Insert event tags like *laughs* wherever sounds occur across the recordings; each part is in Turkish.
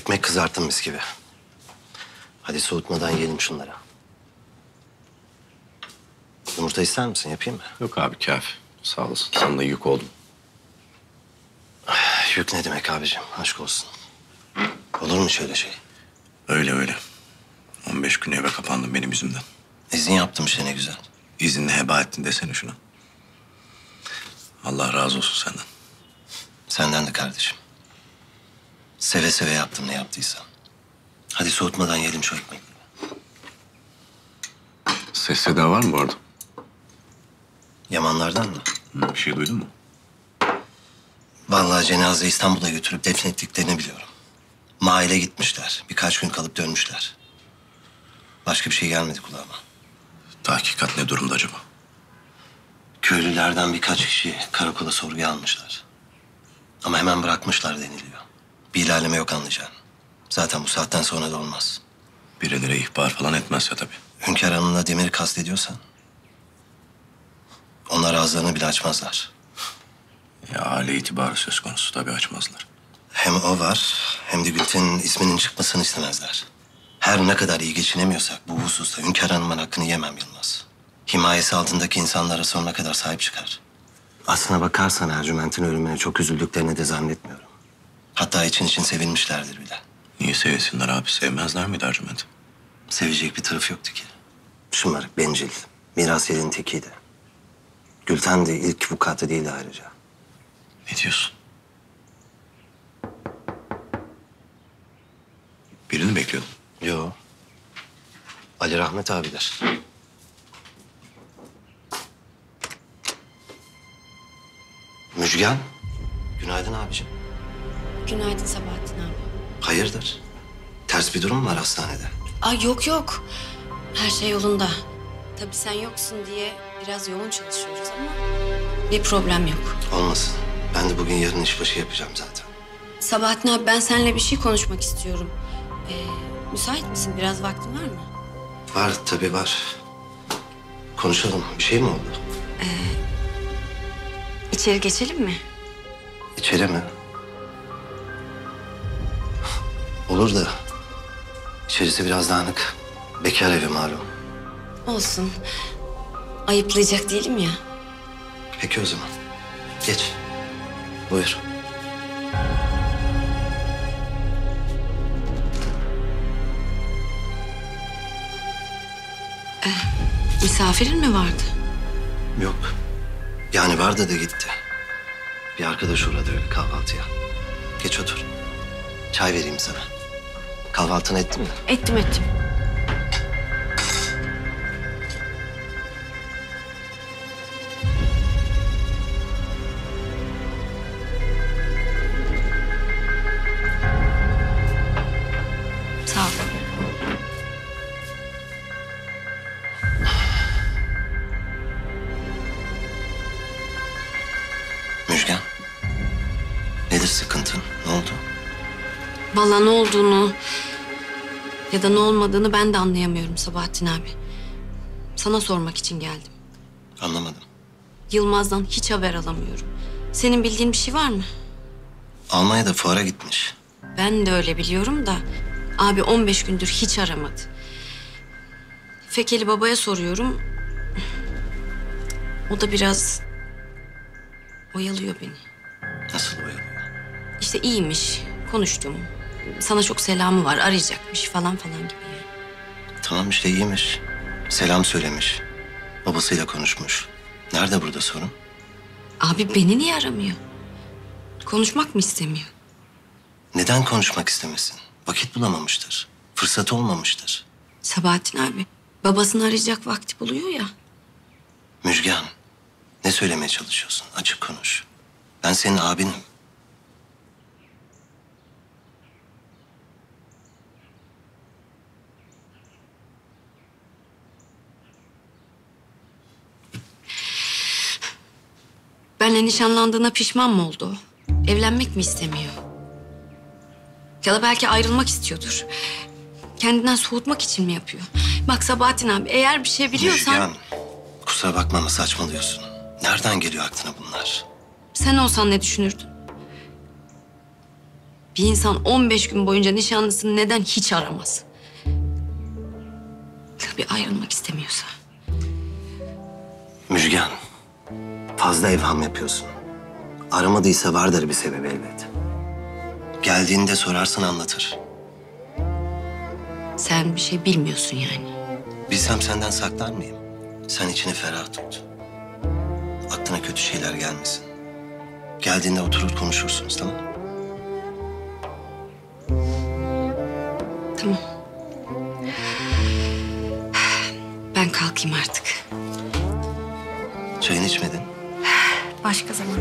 Ekmek kızarttım mis gibi. Hadi soğutmadan yiyelim şunları. Yumurta ister misin? Yapayım mı? Yok abi kafi. Sağ olasın. Sana da yük oldum. *sighs* Yük ne demek abicim? Aşk olsun. Olur mu şöyle şey? Öyle öyle. 15 gün eve kapandım benim yüzümden. İzin yaptım işte ne güzel. İzinle heba ettin desene şuna. Allah razı olsun senden. Senden de kardeşim. Seve seve yaptım ne yaptıysam. Hadi soğutmadan yiyelim şu ekmekleri. Ses seda var mı bu arada? Yamanlardan mı? Hı, bir şey duydun mu? Vallahi cenaze İstanbul'a götürüp defnettiklerini biliyorum. Maile gitmişler. Birkaç gün kalıp dönmüşler. Başka bir şey gelmedi kulağıma. Tahkikat ne durumda acaba? Köylülerden birkaç kişi karakola sorguya almışlar. Ama hemen bırakmışlar deniliyor. Bir ilerleme yok anlayacağın. Zaten bu saatten sonra da olmaz. Birilere ihbar falan etmezse tabii. Hünkar Hanım'la Demir'i kastediyorsan... ...onlar ağızlarını bile açmazlar. Ya aile itibarı söz konusu tabii açmazlar. Hem o var hem de Gülten'in isminin çıkmasını istemezler. Her ne kadar iyi geçinemiyorsak bu hususta Hünkar Hanım'ın hakkını yemem Yılmaz. Himayesi altındaki insanlara sonuna kadar sahip çıkar. Aslına bakarsan Ercüment'in ölümüne çok üzüldüklerini de zannetmiyorum. Hatta için için sevinmişlerdir bile. Niye sevsinler abi? Sevmezler miydi Ercüment? Sevecek bir taraf yoktu ki. Şımarık, bencil, miras yerinin tekiydi. Gülten de ilk vukuatı değildi ayrıca. Ne diyorsun? Birini bekliyordum. Yo. Ali Rahmet abidir. Müjgan. Günaydın abicim. Günaydın Sabahattin abi. Hayırdır? Ters bir durum var hastanede? Ay yok yok. Her şey yolunda. Tabii sen yoksun diye biraz yoğun çalışıyoruz ama bir problem yok. Olmasın. Ben de bugün yarın işbaşı yapacağım zaten. Sabahattin abi ben seninle bir şey konuşmak istiyorum. Ee, müsait misin? Biraz vaktin var mı? Var tabii var. Konuşalım. Bir şey mi oldu? İçeri geçelim mi? İçeri mi? Olur da. İçerisi biraz dağınık. Bekar evi malum. Olsun. Ayıplayacak değilim ya. Peki o zaman. Geç. Buyur. Misafirin mi vardı? Yok. Yani vardı da gitti. Bir arkadaş uğradı öyle kahvaltıya. Geç otur. Çay vereyim sana. Kahvaltını ettin mi? Ettim ettim. Sağ ol. Müjgan. Nedir sıkıntın? Ne oldu? Vallahi ne olduğunu ya da ne olmadığını ben de anlayamıyorum Sabahattin abi. Sana sormak için geldim. Anlamadım. Yılmaz'dan hiç haber alamıyorum. Senin bildiğin bir şey var mı? Almanya'da fuara gitmiş. Ben de öyle biliyorum da abi 15 gündür hiç aramadı. Fekeli babaya soruyorum. O da biraz oyalıyor beni. Nasıl oyalıyor? İşte iyiymiş, konuştum. Sana çok selamı var, arayacakmış falan falan gibi. yani. Tamam işte iyiymiş. Selam söylemiş. Babasıyla konuşmuş. Nerede burada sorun? Abi beni niye aramıyor? Konuşmak mı istemiyor? Neden konuşmak istemesin? Vakit bulamamıştır. Fırsatı olmamıştır. Sabahattin abi, babasını arayacak vakti buluyor ya. Müjgan, ne söylemeye çalışıyorsun? Açık konuş. Ben senin abinim. Benle nişanlandığına pişman mı oldu? Evlenmek mi istemiyor? Ya da belki ayrılmak istiyordur. Kendinden soğutmak için mi yapıyor? Bak Sabahattin abi eğer bir şey biliyorsan... Müjgan, kusura bakma ama saçmalıyorsun. Nereden geliyor aklına bunlar? Sen olsan ne düşünürdün? Bir insan 15 gün boyunca nişanlısını neden hiç aramaz? Tabii ayrılmak istemiyorsa. Müjgan, fazla evham yapıyorsun. Aramadıysa vardır bir sebebi elbet. Geldiğinde sorarsın anlatır. Sen bir şey bilmiyorsun yani. Bilsem senden saklar mıyım? Sen içini ferah tut. Aklına kötü şeyler gelmesin. Geldiğinde oturur konuşursunuz tamam mı? Tamam. Ben kalkayım artık. Çayını içmedin. Başka zaman.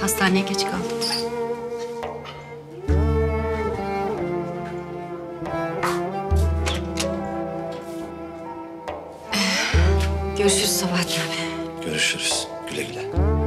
Hastaneye geç kaldım. Görüşürüz Sabahattin abi. Görüşürüz. Güle güle.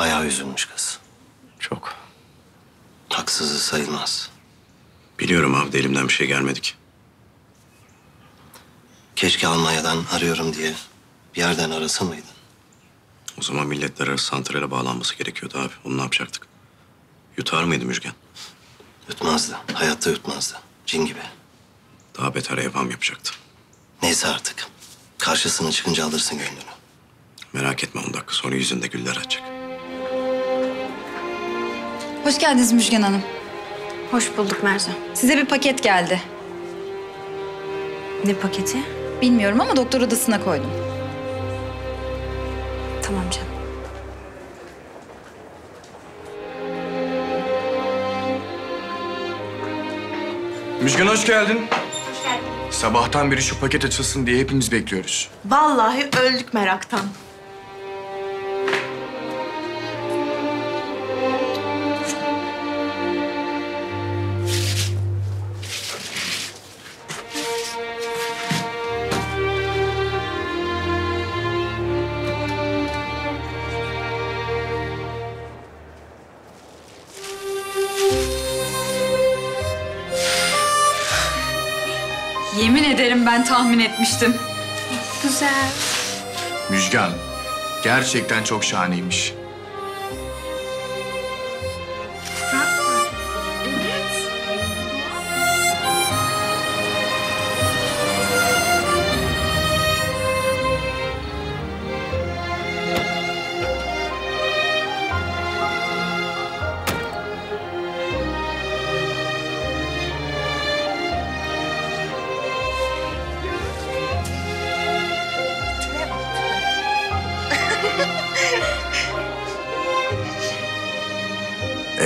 Bayağı üzülmüş kız. Çok. Haksızı sayılmaz. Biliyorum abi de elimden bir şey gelmedi ki. Keşke Almanya'dan arıyorum diye bir yerden arası mıydın? O zaman milletler arası santrale bağlanması gerekiyordu abi. Onu ne yapacaktık? Yutar mıydı Müjgan? Yutmazdı. Hayatta yutmazdı. Cin gibi. Daha beter evham yapacaktı. Neyse artık. Karşısına çıkınca alırsın gönlünü. Merak etme on dakika sonra yüzünde güller açacak. Hoş geldiniz Müjgan Hanım. Hoş bulduk Mercan. Size bir paket geldi. Ne paketi? Bilmiyorum ama doktor odasına koydum. Tamam canım. Müjgan hoş geldin. Hoş geldin. Sabahtan beri şu paket açılsın diye hepimiz bekliyoruz. Vallahi öldük meraktan. Yemin ederim ben tahmin etmiştim. Güzel. Müjgan, gerçekten çok şahaneymiş.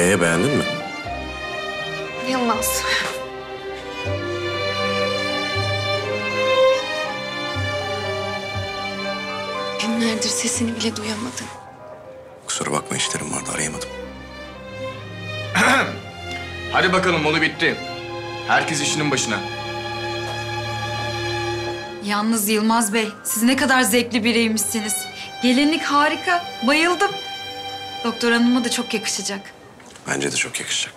Ee beğendin mi? Yılmaz. Günlerdir sesini bile duyamadım. Kusura bakma işlerim vardı arayamadım. *clears throat* Hadi bakalım mola bitti. Herkes işinin başına. Yalnız Yılmaz Bey, siz ne kadar zevkli biriymişsiniz. Gelinlik harika, bayıldım. Doktor hanıma da çok yakışacak. Bence de çok yakışacak.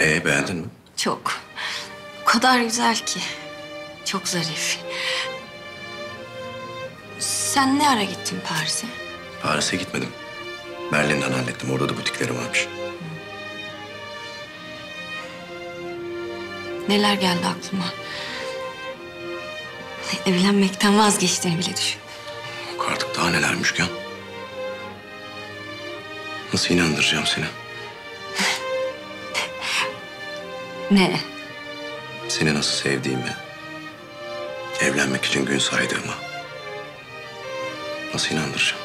Ee beğendin mi? Çok. O kadar güzel ki. Çok zarif. Sen ne ara gittin Paris'e? Paris'e gitmedim. Berlin'den hallettim. Orada da butikleri varmış. Neler geldi aklıma. Evlenmekten vazgeçtiğini bile düşün. Yok artık daha neler Müşkan. Nasıl inandıracağım seni? *laughs* Ne? Seni nasıl sevdiğimi, evlenmek için gün saydığımı nasıl inandıracağım?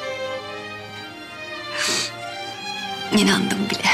İnandım bile.